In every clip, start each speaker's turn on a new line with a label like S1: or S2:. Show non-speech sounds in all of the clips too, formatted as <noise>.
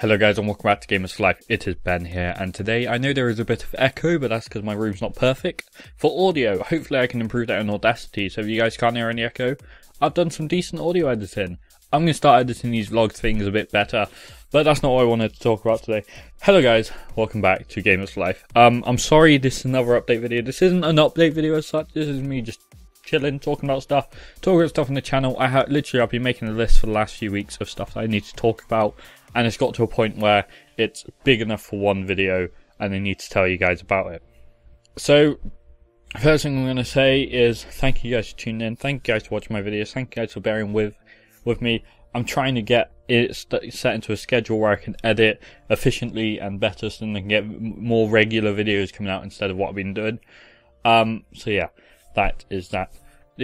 S1: Hello guys and welcome back to Gamers for Life. It is Ben here and today I know there is a bit of echo but that's because my room's not perfect. For audio, hopefully I can improve that in Audacity so if you guys can't hear any echo. I've done some decent audio editing. I'm going to start editing these vlog things a bit better but that's not what I wanted to talk about today. Hello guys, welcome back to Gamers for Life. Um, I'm sorry this is another update video. This isn't an update video as such, this is me just chilling, talking about stuff, talking about stuff on the channel. I have literally I've been making a list for the last few weeks of stuff that I need to talk about and it's got to a point where it's big enough for one video and I need to tell you guys about it. So, first thing I'm going to say is thank you guys for tuning in. Thank you guys for watching my videos. Thank you guys for bearing with with me. I'm trying to get it set into a schedule where I can edit efficiently and better so I can get more regular videos coming out instead of what I've been doing. Um, so yeah, that is that.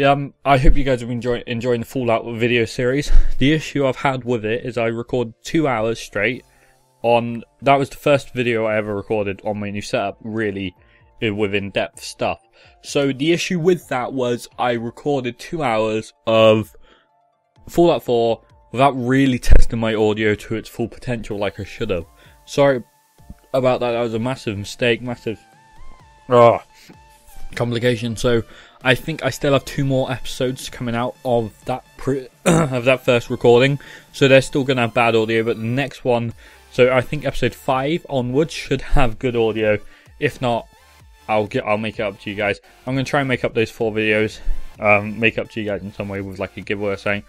S1: Um, I hope you guys have enjoyed enjoying the Fallout video series. The issue I've had with it is I record two hours straight on. That was the first video I ever recorded on my new setup, really, with in-depth stuff. So the issue with that was I recorded two hours of Fallout 4 without really testing my audio to its full potential like I should have. Sorry about that. That was a massive mistake, massive oh, complication. So I think I still have two more episodes coming out of that pre- <clears throat> of that first recording, so they're still gonna have bad audio. But the next one, so I think episode five onwards should have good audio. If not, I'll get I'll make it up to you guys. I'm gonna try and make up those four videos, um, make up to you guys in some way with like a giveaway or something.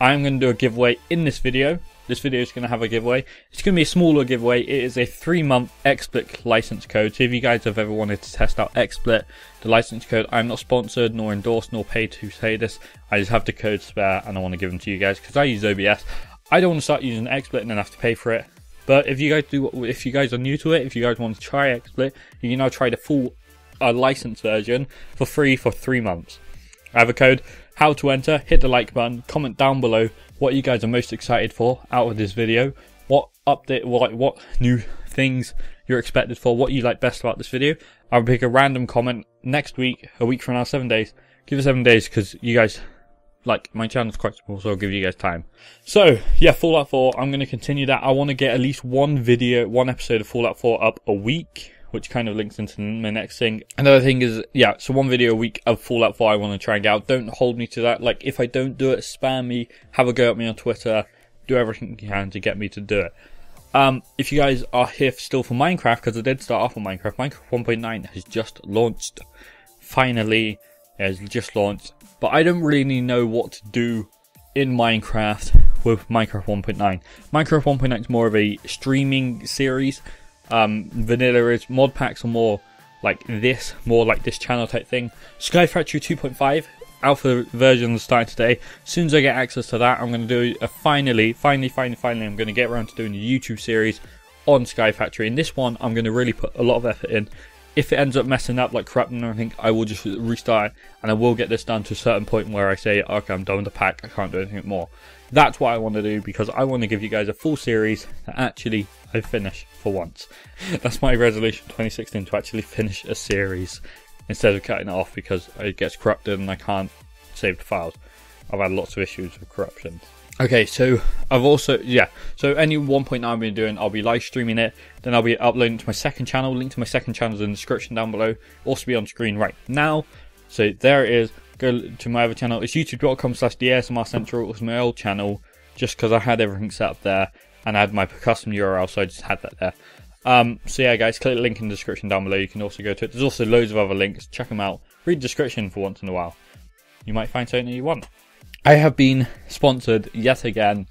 S1: I'm gonna do a giveaway in this video. This video is going to have a giveaway. It's going to be a smaller giveaway. It is a three month XSplit license code. So if you guys have ever wanted to test out XSplit, the license code, I'm not sponsored nor endorsed nor paid to say this. I just have the code spare and I want to give them to you guys because I use OBS. I don't want to start using XSplit and then have to pay for it. But if you guys do, if you guys are new to it, if you guys want to try XSplit, you can now try the full uh, license version for free for three months. I have a code. How to enter? Hit the like button. Comment down below what you guys are most excited for out of this video, what update, what what new things you're expected for, what you like best about this video. I'll pick a random comment next week, a week from now, seven days. Give it seven days because you guys like my channel's quite small, so I'll give you guys time. So yeah, Fallout 4. I'm going to continue that. I want to get at least one video, one episode of Fallout 4 up a week which kind of links into my next thing. Another thing is, yeah, so one video a week of Fallout 4 I want to try and get out. Don't hold me to that. Like, if I don't do it, spam me, have a go at me on Twitter, do everything you can to get me to do it. Um, if you guys are here still for Minecraft, because I did start off on Minecraft, Minecraft 1.9 has just launched. Finally, it has just launched. But I don't really know what to do in Minecraft with Minecraft 1.9. Minecraft 1.9 is more of a streaming series um, vanilla is. Mod packs are more like this, more like this channel type thing. Sky Factory 2.5 alpha version starting today. As soon as I get access to that, I'm going to do a finally, finally, finally, finally, I'm going to get around to doing a YouTube series on Sky Factory. In this one, I'm going to really put a lot of effort in. If it ends up messing up, like corrupting or anything, I will just restart and I will get this done to a certain point where I say, okay, I'm done with the pack, I can't do anything more. That's what I want to do because I want to give you guys a full series that actually I finish for once. <laughs> That's my resolution 2016 to actually finish a series instead of cutting it off because it gets corrupted and I can't save the files. I've had lots of issues with corruption. Okay, so I've also yeah. So any 1.9 I've been doing, I'll be live streaming it. Then I'll be uploading to my second channel. Link to my second channel is in the description down below. Also be on screen right now. So there it is go to my other channel. It's youtube.com slash ASMR Central. It was my old channel just because I had everything set up there and I had my custom URL, so I just had that there. Um, so yeah, guys, click the link in the description down below. You can also go to it. There's also loads of other links. Check them out. Read the description for once in a while. You might find something you want. I have been sponsored yet again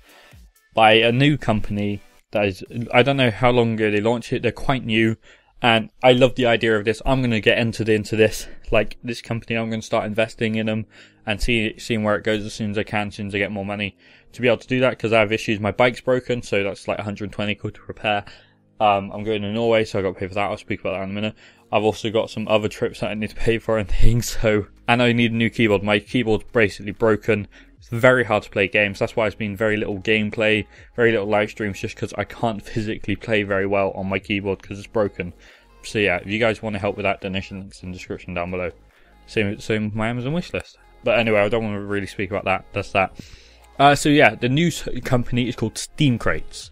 S1: by a new company that is, I don't know how long ago they launched it. They're quite new. And I love the idea of this. I'm going to get entered into this, like this company. I'm going to start investing in them and see, seeing where it goes as soon as I can, as soon as I get more money to be able to do that. Cause I have issues. My bike's broken. So that's like 120 quid to repair. Um, I'm going to Norway, so I got to pay for that. I'll speak about that in a minute. I've also got some other trips that I need to pay for and things. <laughs> So, and I need a new keyboard. My keyboard's basically broken. It's very hard to play games. That's why it's been very little gameplay, very little live streams, just because I can't physically play very well on my keyboard because it's broken. So yeah, if you guys want to help with that, donation links in the description down below. Same, same with my Amazon wish list. But anyway, I don't want to really speak about that. That's that. Uh, so yeah, the new company is called Steam Crates.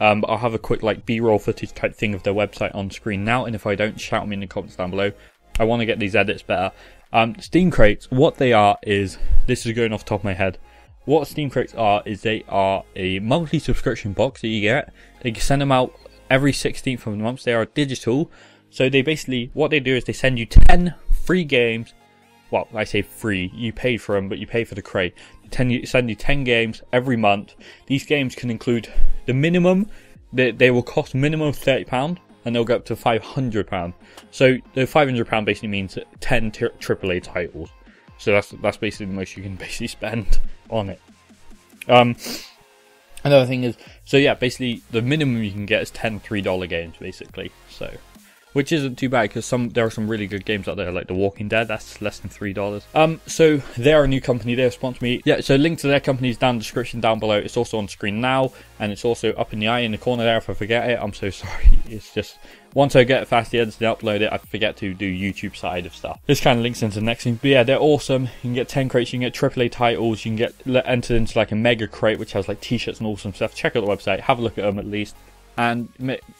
S1: Um, I'll have a quick like B-roll footage type thing of their website on screen now, and if I don't, shout me in the comments down below. I want to get these edits better. Um, Steam crates, what they are is this is going off the top of my head. What Steam crates are is they are a monthly subscription box that you get. They send them out every 16th of the month. They are digital, so they basically what they do is they send you 10 free games. Well, I say free. You pay for them, but you pay for the crate. They send you 10 games every month. These games can include the minimum. They, they will cost minimum thirty pound, and they'll go up to five hundred pound. So the five hundred pound basically means 10 t- AAA titles. So that's that's basically the most you can <laughs> basically spend on it. Um, another thing is, so yeah, basically the minimum you can get is 10 three dollar games, basically. So which isn't too bad because some there are some really good games out there like The Walking Dead. That's less than three dollars. Um, so they're a new company. They've sponsored me. Yeah, so link to their company is down the description down below. It's also on screen now, and it's also up in the eye in the corner there. If I forget it, I'm so <laughs> sorry. It's just once I get fast the edits and upload it, I forget to do YouTube side of stuff. This kind of links into the next thing. But yeah, they're awesome. You can get 10 crates, you can get AAA titles, you can get entered into like a mega crate, which has like t-shirts and awesome stuff. Check out the website, have a look at them at least and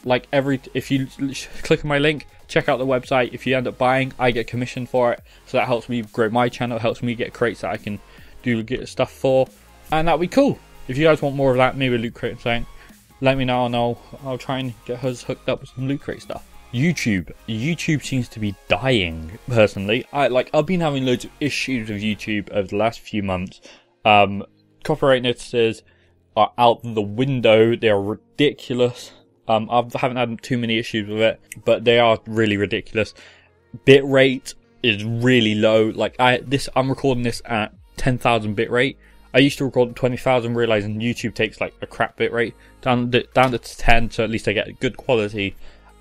S1: like every if you <laughs> click on my link check out the website. If you end up buying i get commission for it. So that helps me grow my channel helps me get crates that i can do get stuff for. And that'd be cool. If you guys want more of that maybe loot crate something let me know and i'll i'll try and get us hooked up with some loot crate stuff. Youtube youtube seems to be dying personally. I like i've been having loads of issues with youtube over the last few months. Um copyright notices are out the window. They are ridiculous. Um, I haven't had too many issues with it, but they are really ridiculous. Bit rate is really low. Like I this, I'm recording this at 10,000 bit rate. I used to record 20,000, realizing YouTube takes like a crap bit rate down to, down to 10, so at least I get good quality,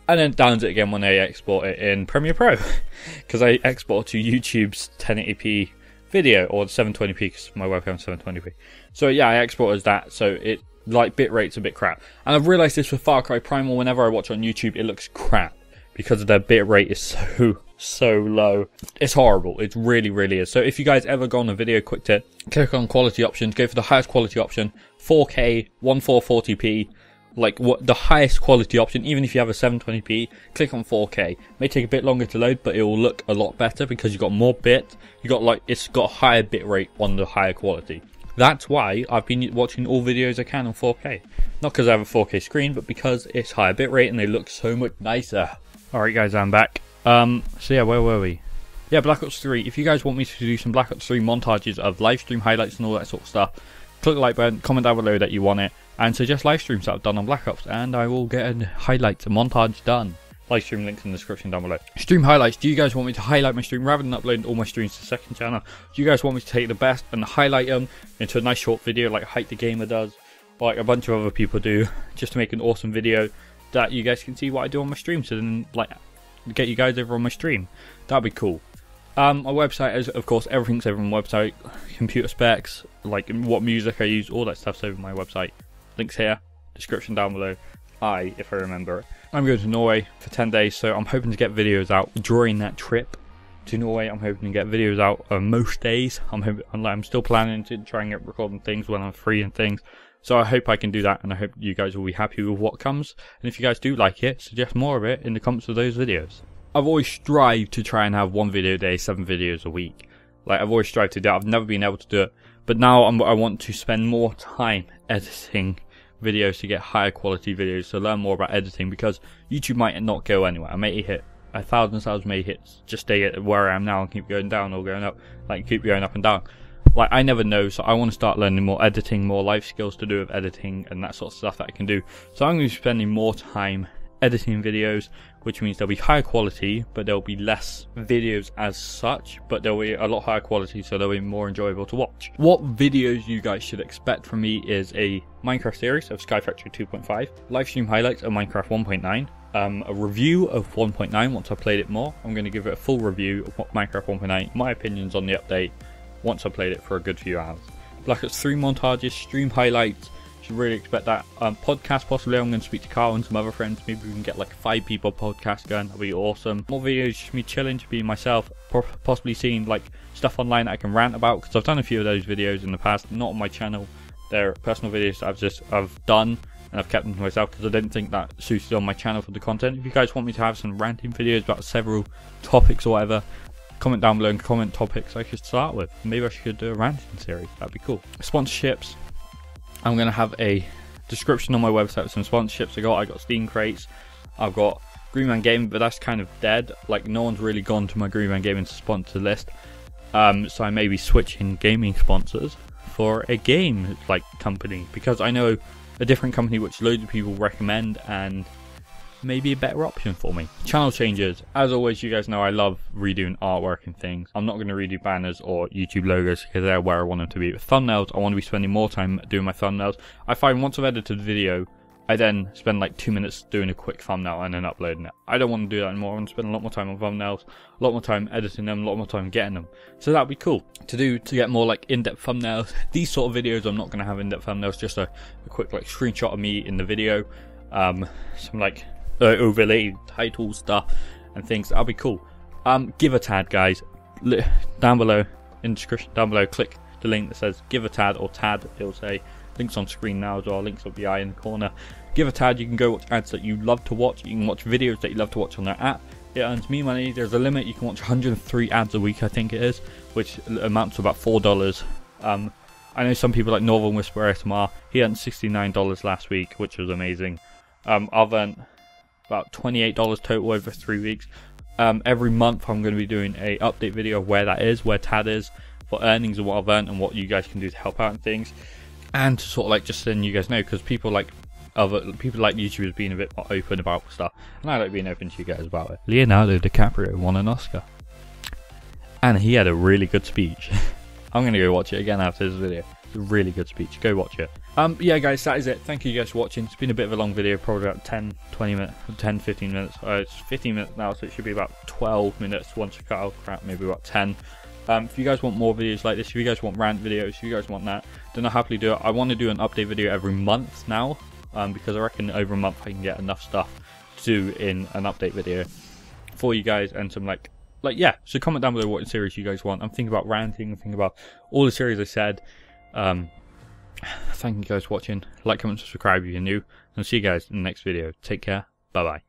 S1: and then down it again when I export it in Premiere Pro, <laughs> because I export to YouTube's 1080p video or 720p because my webcam's 720p. So yeah, I export as that. So it like bit rate's a bit crap. And I've realised this with Far Cry Primal. Whenever I watch on YouTube, it looks crap because their bit rate is <laughs> so so low. It's horrible. It really really is. So if you guys ever go on a video quick tip, click on quality options, go for the highest quality option, 4K, 1440p like what the highest quality option, even if you have a 720p, click on 4K. It may take a bit longer to load, but it will look a lot better because you've got more bit. You got like it's got higher bit rate on the higher quality. That's why I've been watching all videos I can on 4K. Not because I have a 4K screen, but because it's higher bit rate and they look so much nicer. Alright guys, I'm back. Um, so yeah, where were we? Yeah, Black Ops 3. If you guys want me to do some Black Ops 3 montages of live stream highlights and all that sort of stuff, click the like button, comment down below that you want it and suggest live streams that I've done on Black Ops, and I will get a highlights, a montage done. Live stream links in the description down below. Stream highlights. Do you guys want me to highlight my stream rather than uploading all my streams to the second channel? Do you guys want me to take the best and highlight them into a nice short video like Hike the Gamer does, like a bunch of other people do, just to make an awesome video that you guys can see what I do on my stream, so then like get you guys over on my stream. That'd be cool. Um, my website is, of course, everything's over my website. Computer specs, like what music I use, all that stuff's over my website. Links here, description down below. I, if I remember. I'm going to Norway for 10 days, so I'm hoping to get videos out during that trip to Norway. I'm hoping to get videos out on most days. I'm hoping, I'm still planning to try and get recording things when I'm free and things. So I hope I can do that, and I hope you guys will be happy with what comes. And if you guys do like it, suggest more of it in the comments of those videos. I've always strived to try and have one video a day, seven videos a week. Like I've always strived to do. I've never been able to do it, but now I'm, I want to spend more time editing videos to get higher quality videos to learn more about editing because YouTube might not go anywhere. I may hit a thousand subs, may hit just stay at where I am now and keep going down or going up, like keep going up and down. Like I never know, so I want to start learning more editing, more life skills to do with editing and that sort of stuff that I can do. So I'm going to be spending more time editing videos, which means there'll be higher quality, but there'll be less videos as such, but they'll be a lot higher quality, so they'll be more enjoyable to watch. What videos you guys should expect from me is a Minecraft series of Sky Factory 2.5, live stream highlights of Minecraft 1.9, um, a review of 1.9 once I've played it more. I'm going to give it a full review of Minecraft 1.9, my opinions on the update once I've played it for a good few hours. Black Ops 3 montages, stream highlights, really expect that. Um, podcast, possibly. I'm going to speak to Carl and some other friends. Maybe we can get like five people podcast going. That'd be awesome. More videos, just me chilling, to be myself. Possibly seeing like stuff online that I can rant about because I've done a few of those videos in the past. Not on my channel. They're personal videos I've just I've done and I've kept them to myself because I didn't think that suited on my channel for the content. If you guys want me to have some ranting videos about several topics or whatever, comment down below and comment topics I should start with. Maybe I should do a ranting series. That'd be cool. Sponsorships. I'm gonna have a description on my website with some sponsorships I got. I got Steam crates. I've got Green Man Gaming, but that's kind of dead. Like no one's really gone to my Green Man Gaming sponsor list. Um, so I may be switching gaming sponsors for a game like company because I know a different company which loads of people recommend and maybe a better option for me. Channel changes. As always, you guys know I love redoing artwork and things. I'm not going to redo banners or YouTube logos because they're where I want them to be. With thumbnails, I want to be spending more time doing my thumbnails. I find once I've edited a video, I then spend like two minutes doing a quick thumbnail and then uploading it. I don't want to do that anymore. I want to spend a lot more time on thumbnails, a lot more time editing them, a lot more time getting them. So that'd be cool to do to get more like in-depth thumbnails. <laughs> These sort of videos, I'm not going to have in-depth thumbnails. Just a, a, quick like screenshot of me in the video, um, some like uh, overlay title stuff and things. That'll be cool. Um, give a tad, guys. down below in the description down below, click the link that says give a tad or tad. It'll say links on screen now as well. Links up the eye in the corner. Give a tad. You can go watch ads that you love to watch. You can watch videos that you love to watch on their app. It earns me money. There's a limit. You can watch 103 ads a week, I think it is, which amounts to about four dollars. Um, I know some people like Northern Whisper ASMR. He earned $69 last week, which was amazing. Um, I've earned about $28 total over three weeks. Um, every month I'm going to be doing a update video of where that is, where Tad is, for earnings and what I've earned and what you guys can do to help out and things. And to sort of like just letting you guys know because people like other people like YouTubers being a bit more open about stuff, and I like being open to you guys about it. Leonardo DiCaprio won an Oscar, and he had a really good speech. <laughs> I'm gonna go watch it again after this video. Really good speech. Go watch it. Um, yeah, guys, that is it. Thank you guys for watching. It's been a bit of a long video, probably about 10, 20 minutes, 10, 15 minutes. Uh, it's 15 minutes now, so it should be about 12 minutes once you cut out crap, maybe about 10. Um, if you guys want more videos like this, if you guys want rant videos, if you guys want that, then I'll happily do it. I want to do an update video every month now, um, because I reckon over a month I can get enough stuff to do in an update video for you guys and some like like yeah so comment down below what series you guys want i'm thinking about ranting i'm thinking about all the series i said um thank you guys for watching. Like comment subscribe if you're new. And see you guys in the next video. Take care. Bye bye